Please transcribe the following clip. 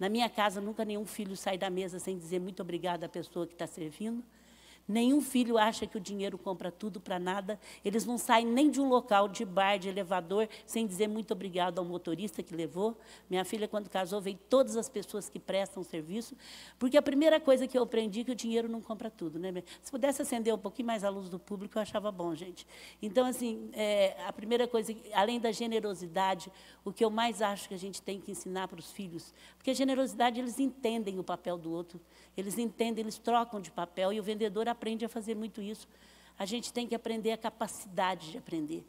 Na minha casa, nunca nenhum filho sai da mesa sem dizer muito obrigado à pessoa que está servindo. Nenhum filho acha que o dinheiro compra tudo para nada. Eles não saem nem de um local de bar, de elevador, sem dizer muito obrigado ao motorista que levou. Minha filha, quando casou, veio todas as pessoas que prestam serviço, porque a primeira coisa que eu aprendi é que o dinheiro não compra tudo. Né? Se pudesse acender um pouquinho mais a luz do público, eu achava bom, gente. Então, assim, é, a primeira coisa, além da generosidade, o que eu mais acho que a gente tem que ensinar para os filhos, porque a generosidade, eles entendem o papel do outro, eles entendem, eles trocam de papel, e o vendedor a fazer muito isso. A gente tem que aprender a capacidade de aprender.